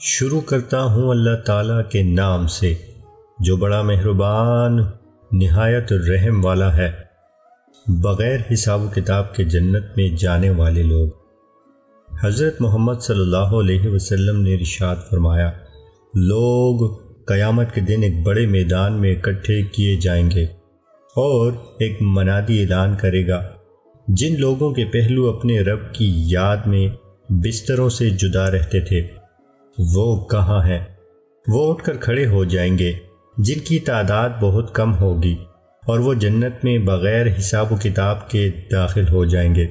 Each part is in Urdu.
شروع کرتا ہوں اللہ تعالیٰ کے نام سے، جو بڑا مہربان، نہایت الرحم والا ہے۔ بغیر حساب و کتاب کے جنت میں جانے والے لوگ۔ حضرت محمد صلی اللہ علیہ وسلم نے رشاد فرمایا، لوگ قیامت کے دن ایک بڑے میدان میں اکٹھے کیے جائیں گے اور ایک منادی اعلان کرے گا۔ جن لوگوں کے پہلو اپنے رب کی یاد میں بستروں سے جدا رہتے تھے۔ وہ کہاں ہیں؟ وہ اٹھ کر کھڑے ہو جائیں گے، جن کی تعداد بہت کم ہوگی، اور وہ جنت میں بغیر حساب و کتاب کے داخل ہو جائیں گے۔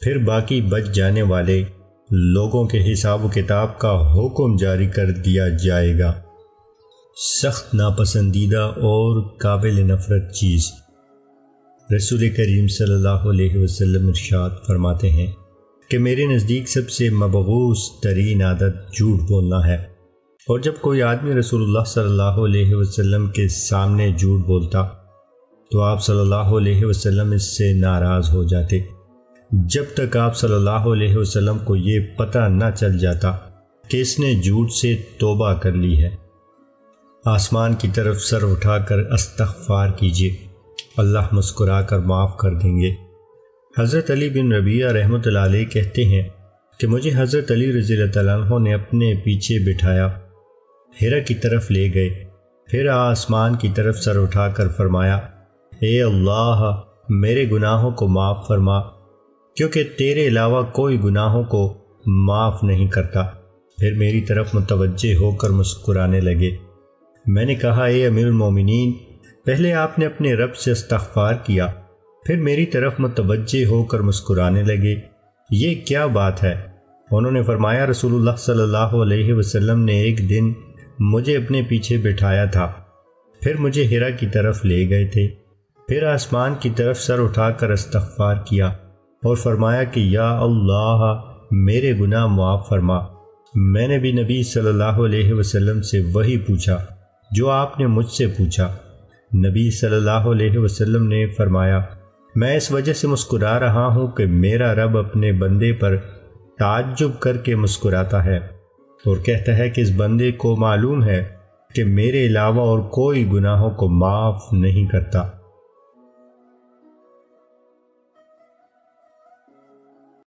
پھر باقی بچ جانے والے لوگوں کے حساب و کتاب کا حکم جاری کر دیا جائے گا۔ سخت ناپسندیدہ اور قابل نفرت چیز۔ رسول کریم صلی اللہ علیہ وسلم ارشاد فرماتے ہیں کہ میرے نزدیک سب سے مبغوث ترین عادت جھوٹ بولنا ہے۔ اور جب کوئی آدمی رسول اللہ صلی اللہ علیہ وسلم کے سامنے جھوٹ بولتا تو آپ صلی اللہ علیہ وسلم اس سے ناراض ہو جاتے۔ جب تک آپ صلی اللہ علیہ وسلم کو یہ پتہ نہ چل جاتا کہ اس نے جھوٹ سے توبہ کر لی ہے۔ آسمان کی طرف سر اٹھا کر استغفار کیجیے اللہ مسکرا کر معاف کر دیں گے۔ حضرت علی بن ربیہ رحمۃ اللہ علیہ کہتے ہیں کہ مجھے حضرت علی رضی اللہ عنہ نے اپنے پیچھے بٹھایا ہیرا کی طرف لے گئے۔ پھر آسمان کی طرف سر اٹھا کر فرمایا، اے اللہ، میرے گناہوں کو معاف فرما، کیونکہ تیرے علاوہ کوئی گناہوں کو معاف نہیں کرتا۔ پھر میری طرف متوجہ ہو کر مسکرانے لگے۔ میں نے کہا، اے امیر المومنین پہلے آپ نے اپنے رب سے استغفار کیا۔ پھر میری طرف متوجہ ہو کر مسکرانے لگے، یہ کیا بات ہے؟ انہوں نے فرمایا، رسول اللہ صلی اللہ علیہ وسلم نے ایک دن مجھے اپنے پیچھے بٹھایا تھا۔ پھر مجھے ہیرا کی طرف لے گئے تھے۔ پھر آسمان کی طرف سر اٹھا کر استغفار کیا اور فرمایا کہ، یا اللہ، میرے گناہ معاف فرما۔ میں نے بھی نبی صلی اللہ علیہ وسلم سے وہی پوچھا جو آپ نے مجھ سے پوچھا۔ نبی صلی اللہ علیہ وسلم نے فرمایا میں اس وجہ سے مسکرا رہا ہوں کہ میرا رب اپنے بندے پر تعجب کر کے مسکراتا ہے اور کہتا ہے کہ اس بندے کو معلوم ہے کہ میرے علاوہ اور کوئی گناہوں کو معاف نہیں کرتا۔